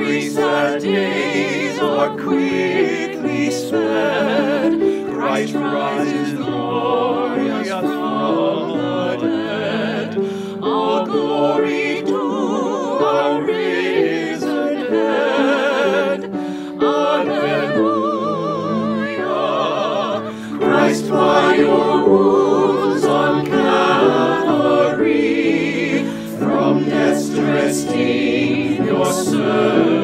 Every sad days are quickly sped. Christ rises glorious from the dead. All glory to our risen head. Alleluia. Christ by your wounds on Calvary, from death's dressed 我死。